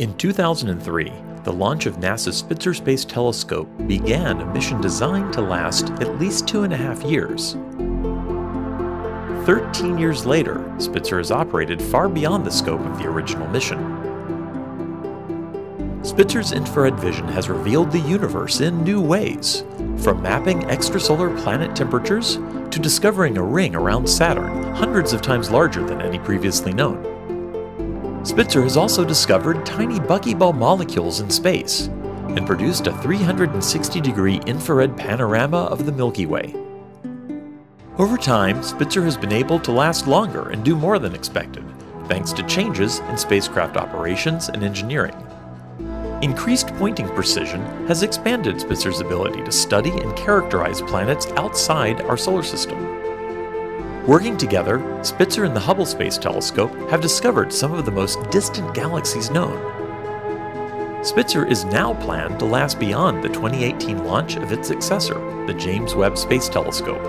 In 2003, the launch of NASA's Spitzer Space Telescope began a mission designed to last at least two and a half years. Thirteen years later, Spitzer has operated far beyond the scope of the original mission. Spitzer's infrared vision has revealed the universe in new ways, from mapping extrasolar planet temperatures to discovering a ring around Saturn hundreds of times larger than any previously known. Spitzer has also discovered tiny buckyball molecules in space and produced a 360 degree infrared panorama of the Milky Way. Over time, Spitzer has been able to last longer and do more than expected, thanks to changes in spacecraft operations and engineering. Increased pointing precision has expanded Spitzer's ability to study and characterize planets outside our solar system. Working together, Spitzer and the Hubble Space Telescope have discovered some of the most distant galaxies known. Spitzer is now planned to last beyond the 2018 launch of its successor, the James Webb Space Telescope.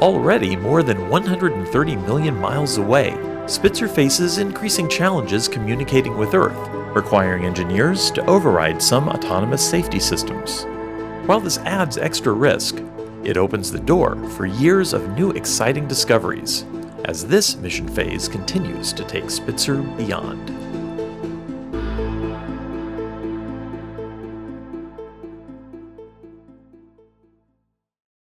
Already more than 130 million miles away, Spitzer faces increasing challenges communicating with Earth, requiring engineers to override some autonomous safety systems. While this adds extra risk, it opens the door for years of new exciting discoveries as this mission phase continues to take Spitzer beyond.